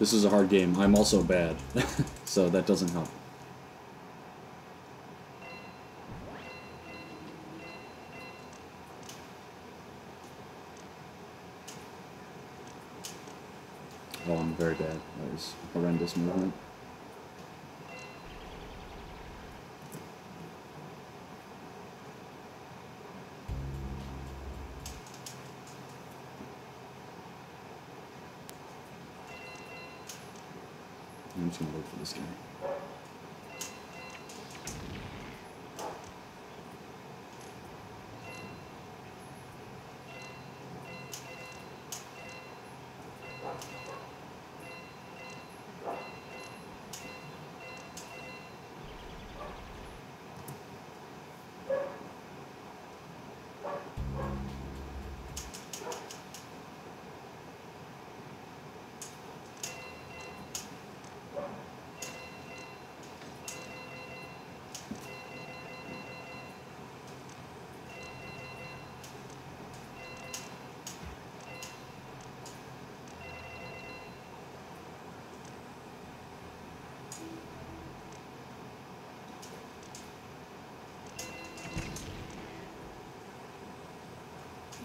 This is a hard game. I'm also bad, so that doesn't help. Oh, I'm very bad. That was horrendous movement. This guy.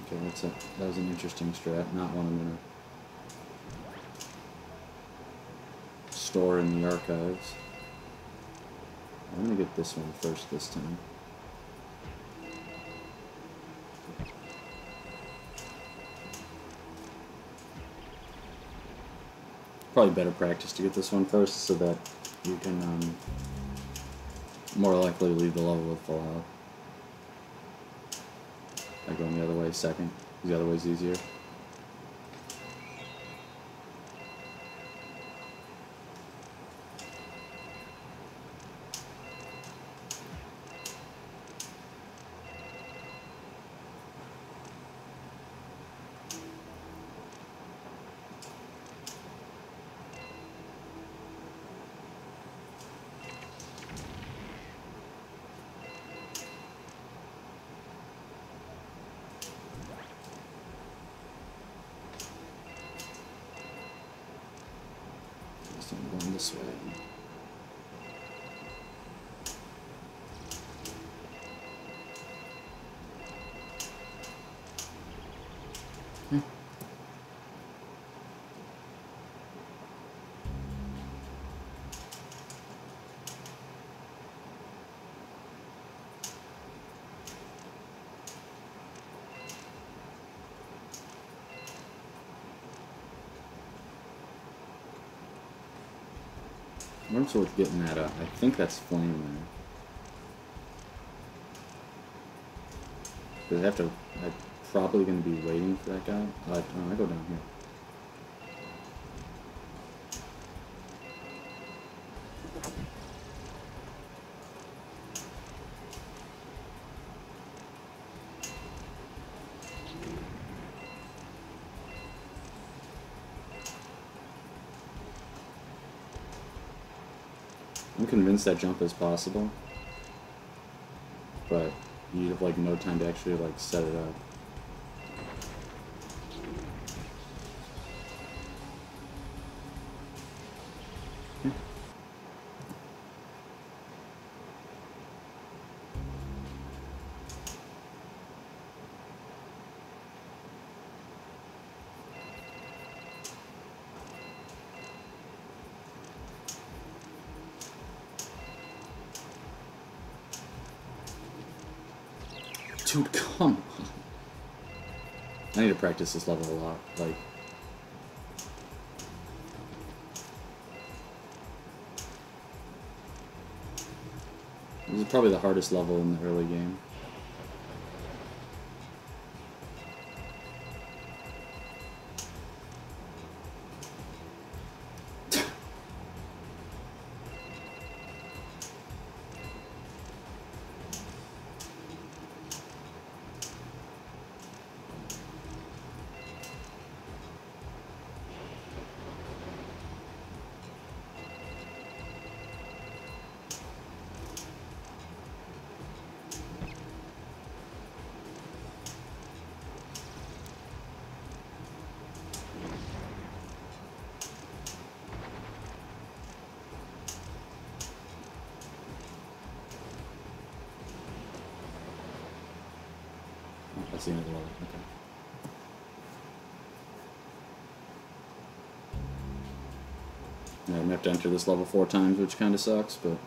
Okay, that's a that was an interesting strat. Not one I'm gonna store in the archives. I'm gonna get this one first this time. Probably better practice to get this one first so that you can um, more likely leave the level with full health. I other way second. The other way's easier. This way. What's worth getting that up? I think that's flame there. Because I have to. I'm probably going to be waiting for that guy. Uh, I go down here. I'm convinced that jump is possible. But you have like no time to actually like set it up. Practice this level a lot. Like, this is probably the hardest level in the early game. That's the end of the level. Okay. Yeah, I'm gonna have to enter this level four times, which kind of sucks, but.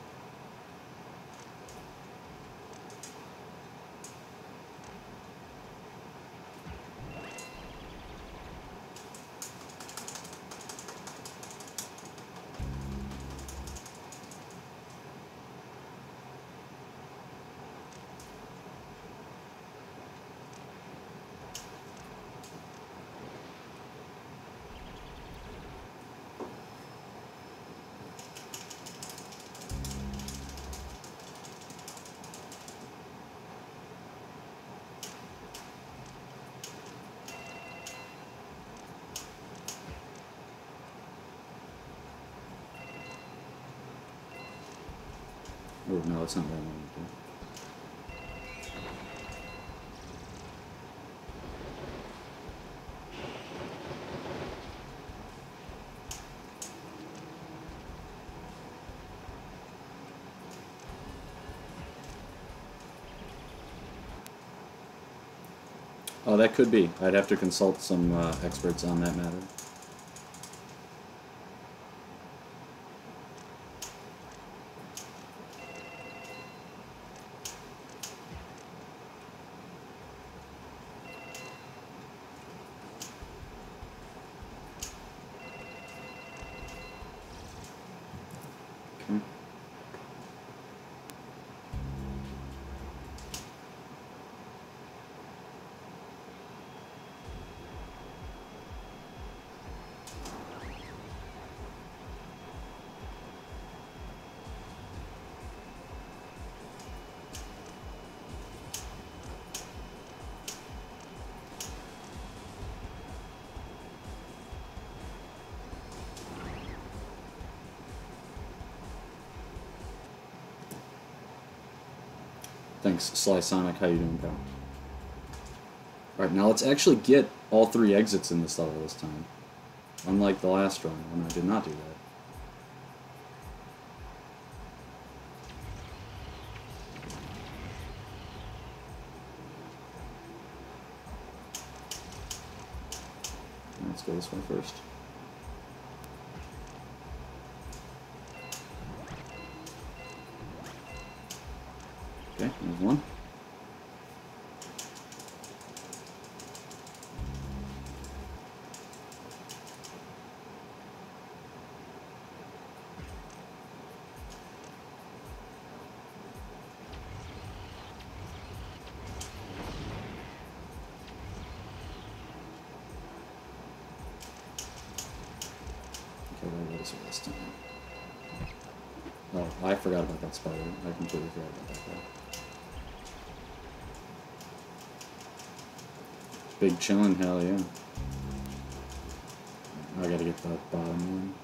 Oh, no, it's not to do. Oh, that could be. I'd have to consult some uh, experts on that matter. Thanks, Sly Sonic. How you doing, pal? Alright, now let's actually get all three exits in this level this time. Unlike the last run, when I did not do that. Let's go this one first. This time? Oh, I forgot about that spider. I completely forgot about that guy. Big chillin', hell yeah. I gotta get that bottom one.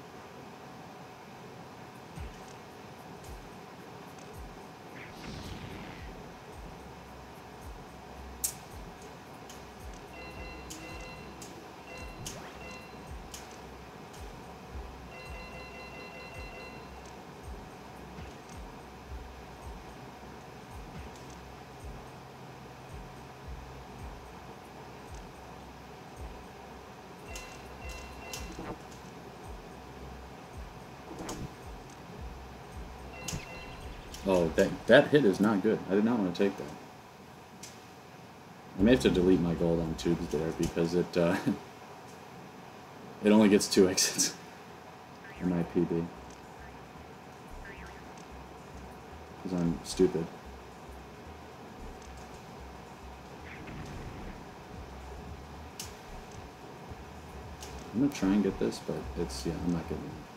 That hit is not good. I did not want to take that. I may have to delete my gold on tubes there because it uh, it only gets two exits in my PB. Because I'm stupid. I'm gonna try and get this, but it's yeah, I'm not getting it.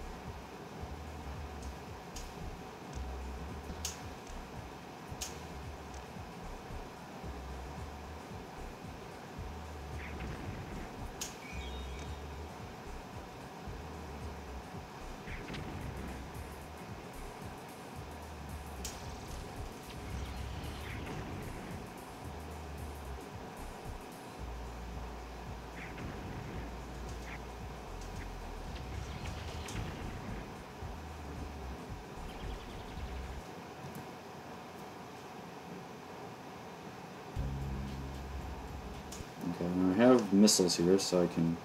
Missiles here, so I can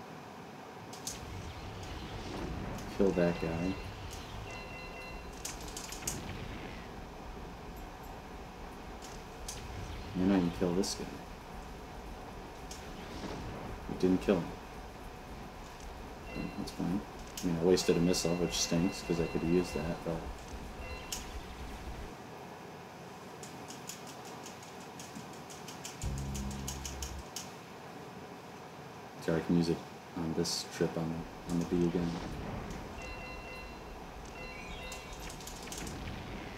kill that guy. And I can kill this guy. It didn't kill him. Okay, that's fine. I mean, I wasted a missile, which stinks, because I could have used that, but... Use it on this trip on the, on the B again.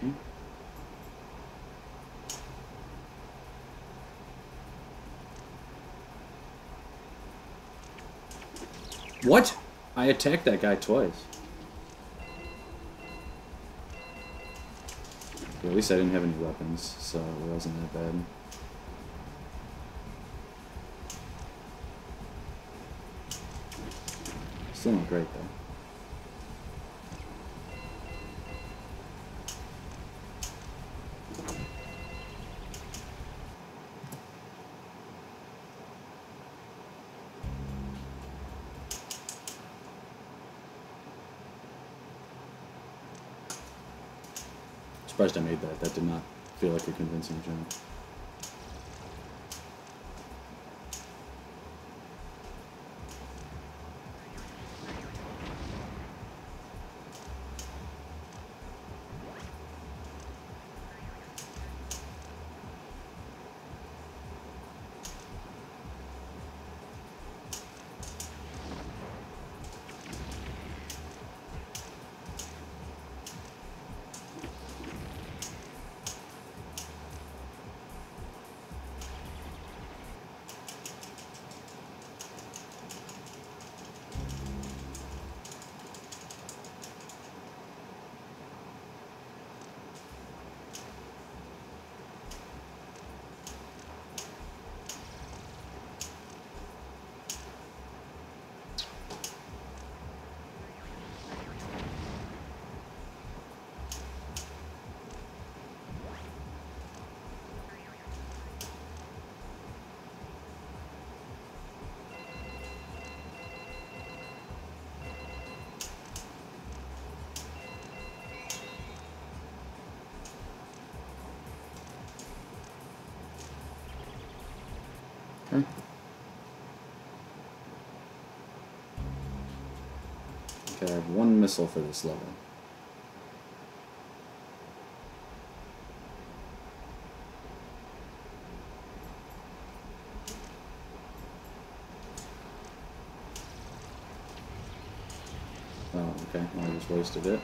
Hmm. What? I attacked that guy twice. At least I didn't have any weapons, so it wasn't that bad. Not great though. Surprised I made that. That did not feel like a convincing jump. Have one missile for this level. Oh, okay. I just wasted it.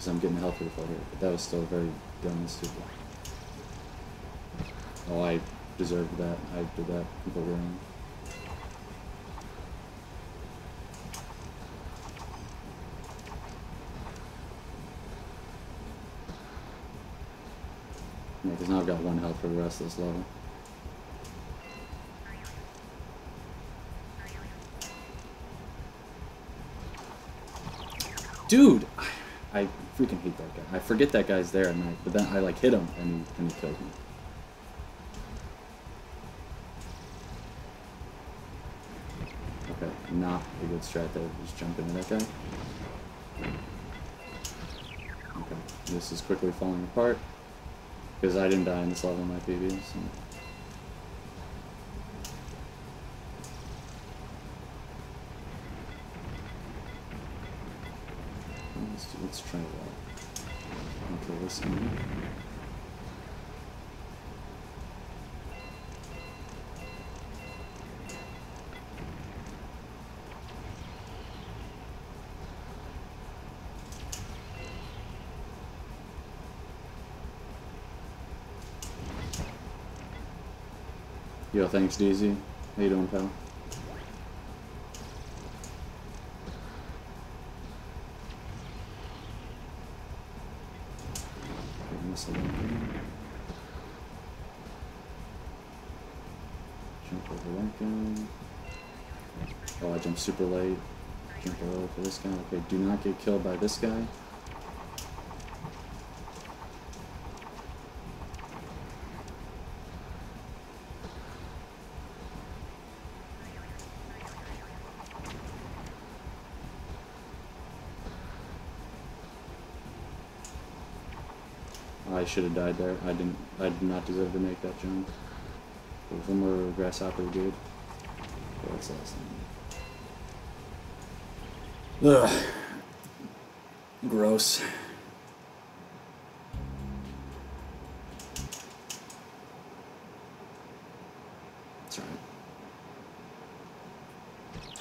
Because I'm getting a health refill here, but that was still very dumb and stupid. Oh, I deserved that. I did that completely wrong. Yeah, because now I've got one health for the rest of this level. Dude, I freaking hate that guy. I forget that guy's there, and I, but then I like hit him, and he, and he kills me. Okay, not a good strat there. Just jump into that guy. Okay, this is quickly falling apart because I didn't die in this level in my PB. So. Let's, try that. Okay, this one. Yo, thanks, DZ. How you doing, pal? Jump over guy. Oh, I jumped super late. Jump over for this guy. Okay, do not get killed by this guy. Should have died there. I didn't. I did not deserve to make that jump. More grasshopper. Yeah, that's the thing. Ugh. Gross. Sorry.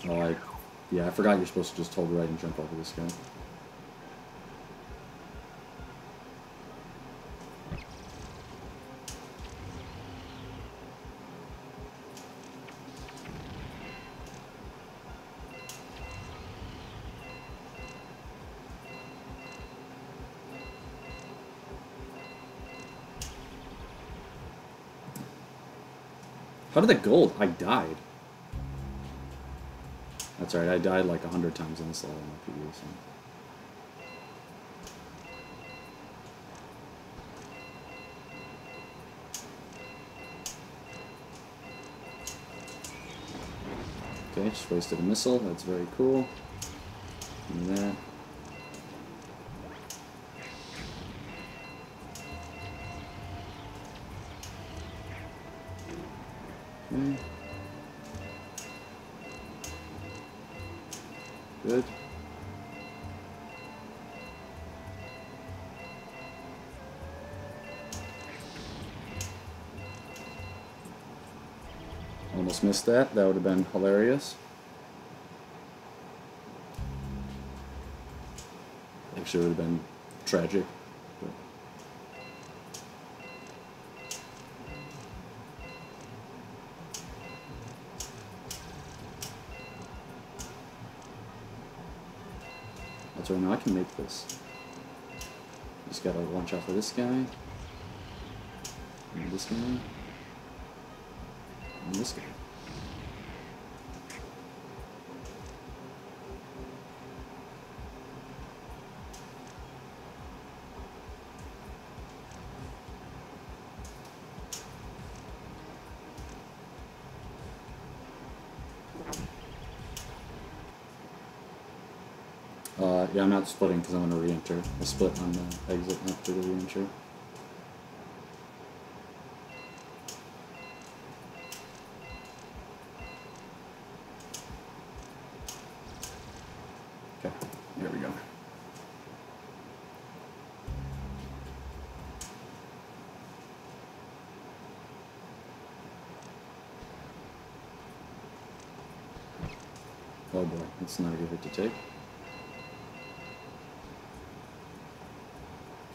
right. Oh, I. Yeah, I forgot you're supposed to just hold right and jump over this guy. How did that gold? I died. That's right, I died like a hundred times in this level in my previous one. Okay, just wasted a missile. That's very cool. And that. Missed that. That would have been hilarious. Actually, it would have been tragic. That's right, now I can make this. Just gotta watch out for this guy. And this guy. And this guy. Uh, yeah, I'm not splitting because I'm going to re-enter. I split on the exit after the re-enter. Okay, here we go. Oh boy, that's not a good hit to take.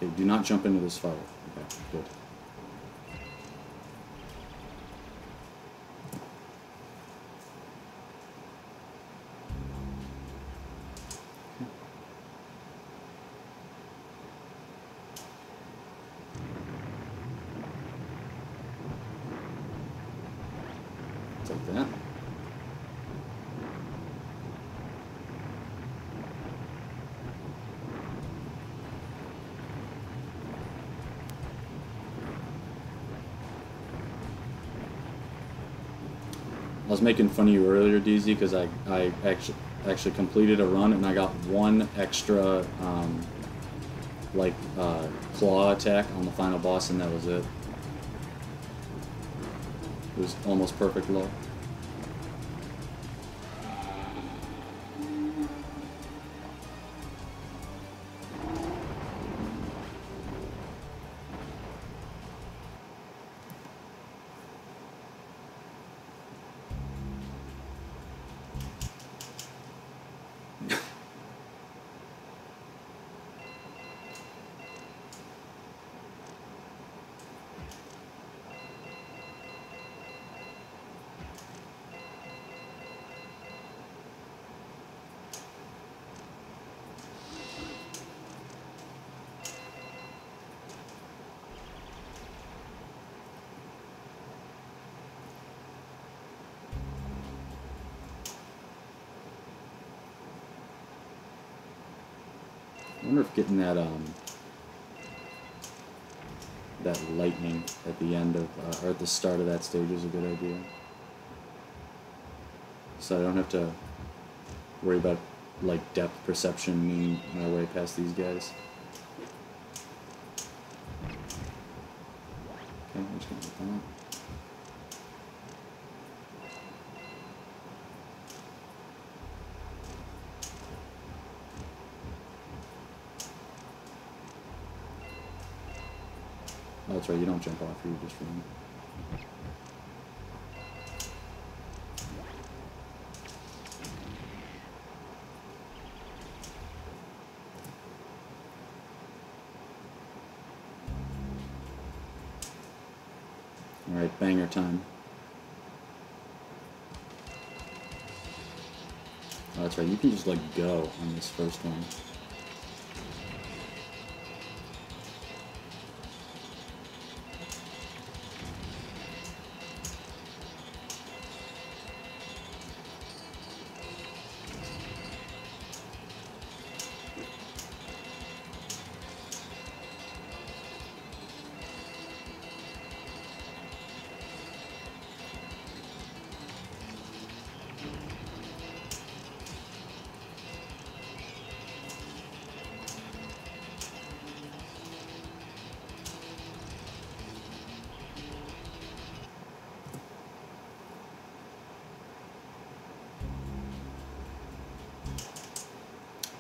Okay, do not jump into this fire. Okay, good. Take that. I was making fun of you earlier, DZ, because I, I actually actually completed a run and I got one extra um, like uh, claw attack on the final boss and that was it. It was almost perfect low. Wonder if getting that um that lightning at the end of uh, or at the start of that stage is a good idea. So I don't have to worry about like depth perception meaning my way past these guys. Okay, I'm just gonna hit that. Oh, that's right, you don't jump off, you just run. Alright, banger time. Oh, that's right, you can just, like, go on this first one.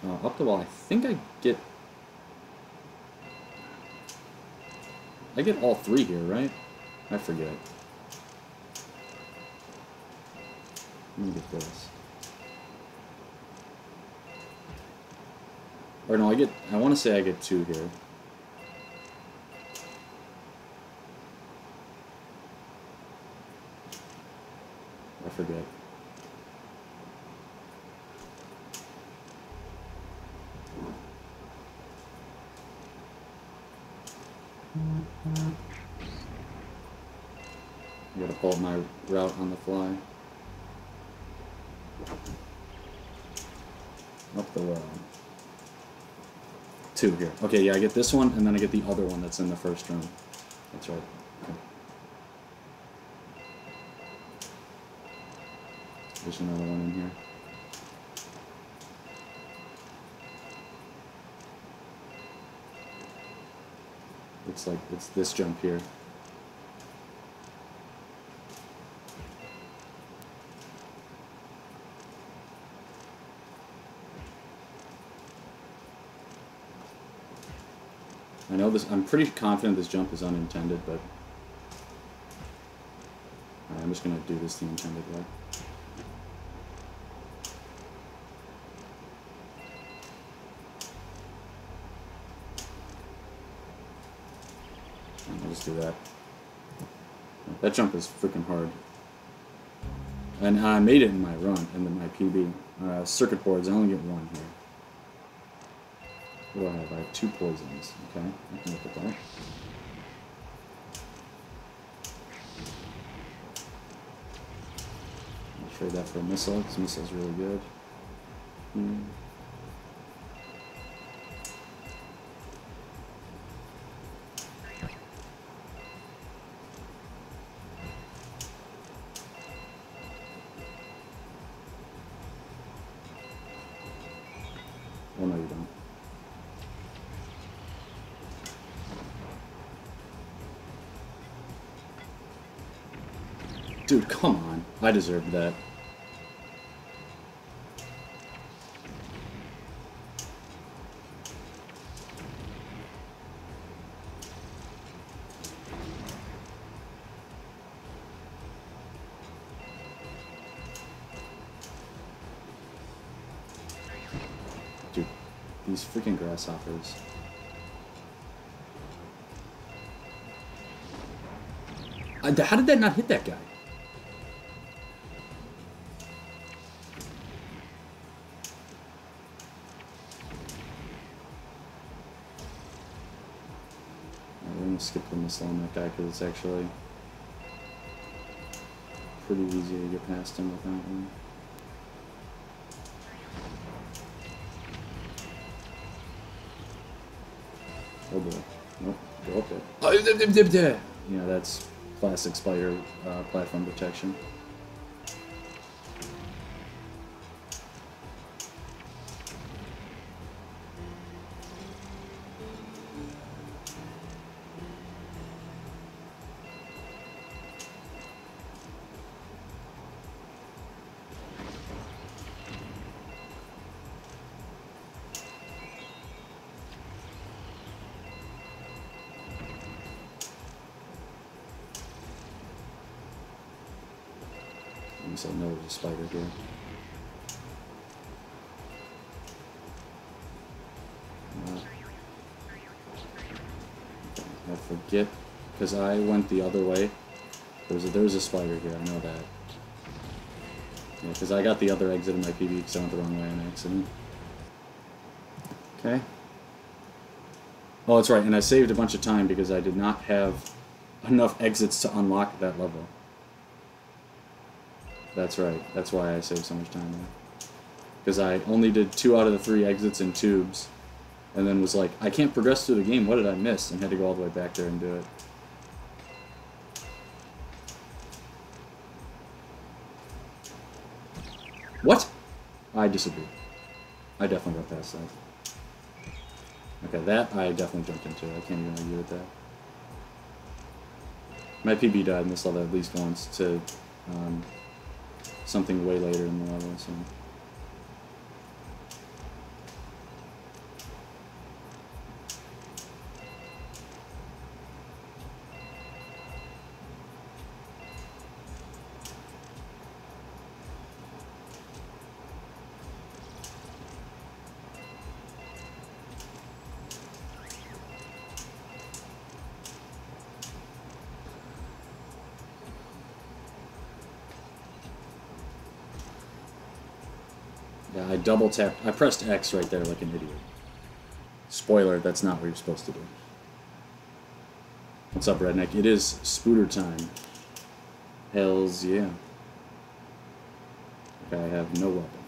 Uh, up the wall, I think I get... I get all three here, right? I forget. Let me get this. Or no, I get... I want to say I get two here. I forget. I gotta pull up my route on the fly. Up the wall. Two here. Okay, yeah, I get this one, and then I get the other one that's in the first room. That's right. There's another one in here. It's like, it's this jump here. I know this, I'm pretty confident this jump is unintended, but I'm just going to do this the intended way. I'll just do that. That jump is freaking hard. And I made it in my run, and in my PB. Uh, circuit boards, I only get one here. What do I have? I have two poisons. Okay, I can look at that. I'll trade that for a missile, because missile's really good. Hmm. Dude, come on. I deserved that. Dude, these freaking grasshoppers. I, how did that not hit that guy? Gonna skip the missile on that guy because it's actually pretty easy to get past him without one. Oh boy. Nope. Go up there. Yeah, that's classic spider uh, platform protection. Me say no, there's a spider here. I forget, because I went the other way. There's a, there's a spider here, I know that. Yeah, because I got the other exit in my PB because I went the wrong way on accident. Okay. Oh, that's right, and I saved a bunch of time because I did not have enough exits to unlock that level. That's right. That's why I saved so much time there. Because I only did two out of the three exits in tubes, and then was like, I can't progress through the game. What did I miss? And had to go all the way back there and do it. What? I disagree. I definitely got past that. Okay, that I definitely jumped into. I can't even argue with that. My PB died in this level at least once to um, something way later in the level, so... double tapped. I pressed X right there like an idiot. Spoiler, that's not what you're supposed to do. What's up, Redneck? It is Spooter time. Hells yeah. I have no weapons.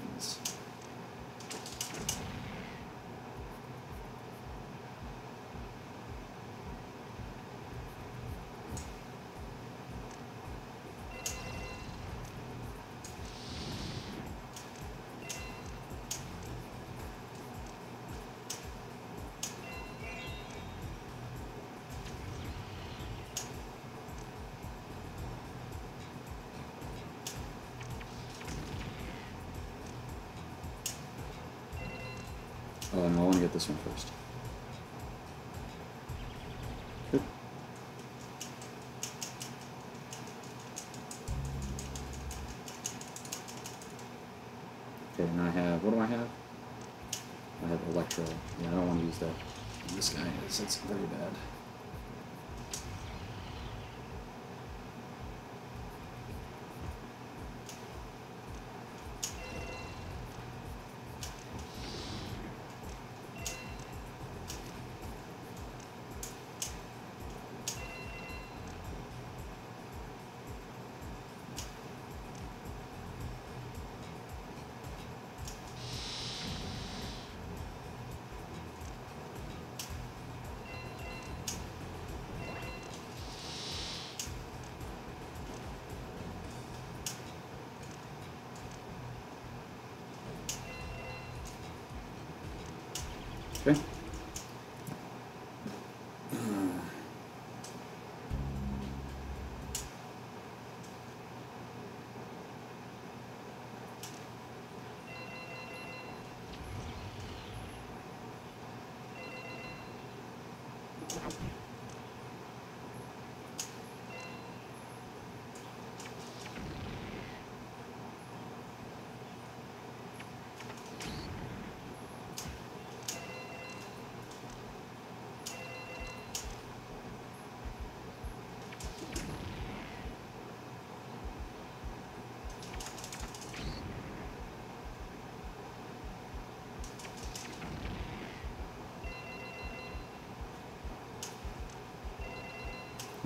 Oh no, I want to get this one first. Good. Okay, and I have, what do I have? I have Electro. Yeah, I don't want to use that. This guy is, it's very bad.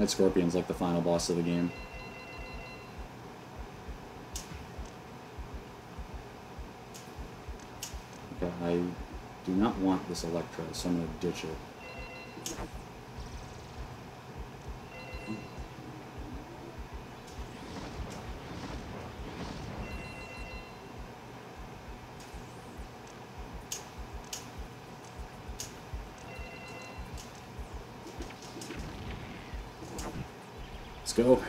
That Scorpion's like the final boss of the game. Okay, I do not want this Electro, so I'm gonna ditch it. Let's go.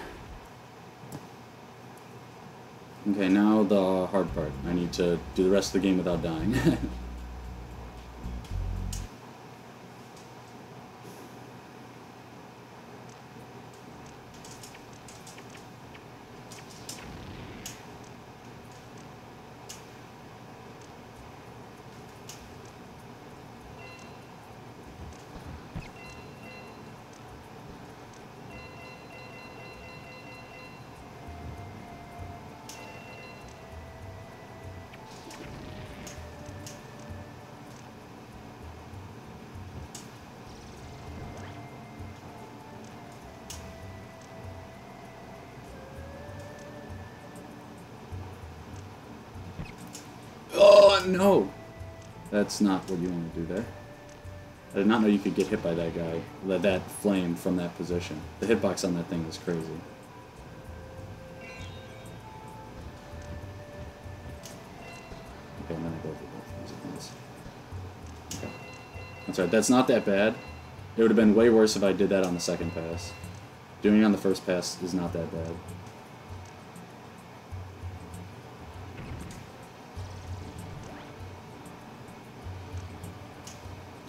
Okay, now the hard part. I need to do the rest of the game without dying. no! That's not what you want to do there. I did not know you could get hit by that guy, that, flame from that position. The hitbox on that thing is crazy. Okay, I'm gonna go for both. Okay. That's right, that's not that bad. It would have been way worse if I did that on the second pass. Doing it on the first pass is not that bad.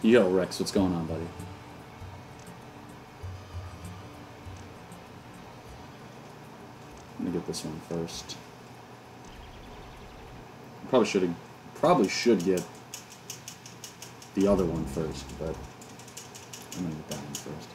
Yo, Rex, what's going on, buddy? Let me get this one first. Probably should probably should get the other one first, but I'm gonna get that one first.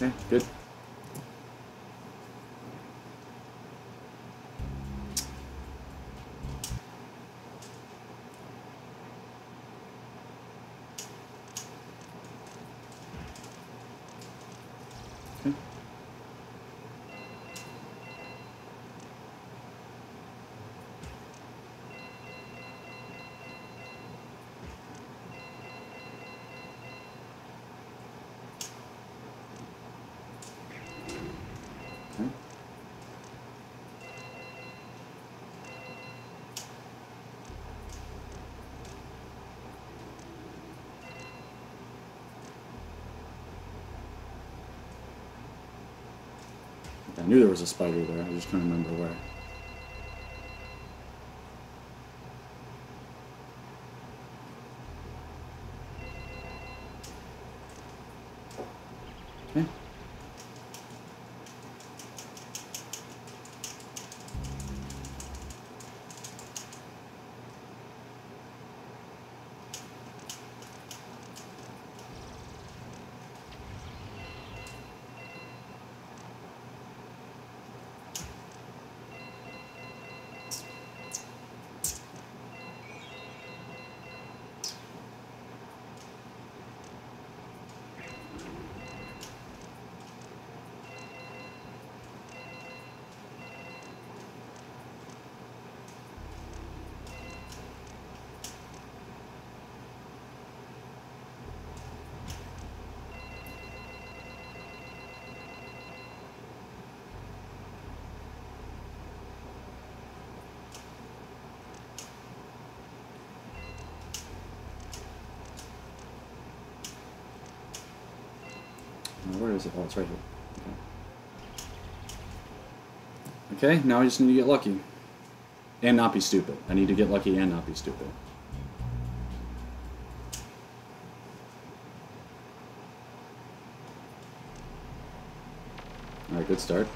Okay, good. Knew there was a spider there, I just couldn't remember where. Where is it? Oh, it's right here. Okay. okay, now I just need to get lucky. And not be stupid. I need to get lucky and not be stupid. Alright, good start.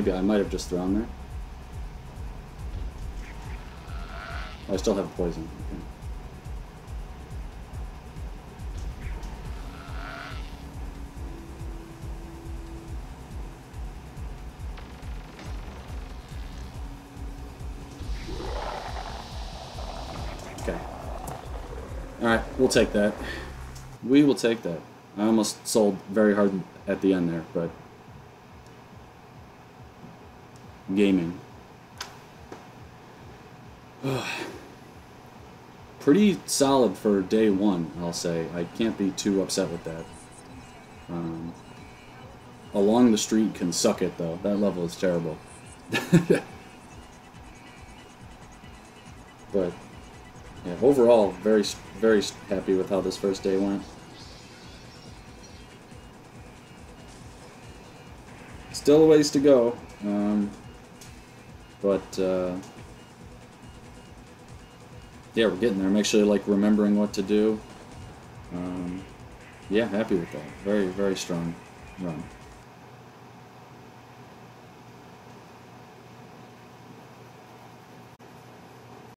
Maybe I might have just thrown there. I still have poison. Okay. Okay. Alright, we'll take that. We will take that. I almost sold very hard at the end there, but gaming. Pretty solid for day one, I'll say. I can't be too upset with that. Um, along the street can suck it, though. That level is terrible. but, yeah, overall, very, very happy with how this first day went. Still a ways to go. Um, but uh, yeah, we're getting there. I'm actually like remembering what to do. Um, yeah, happy with that. Very, very strong run.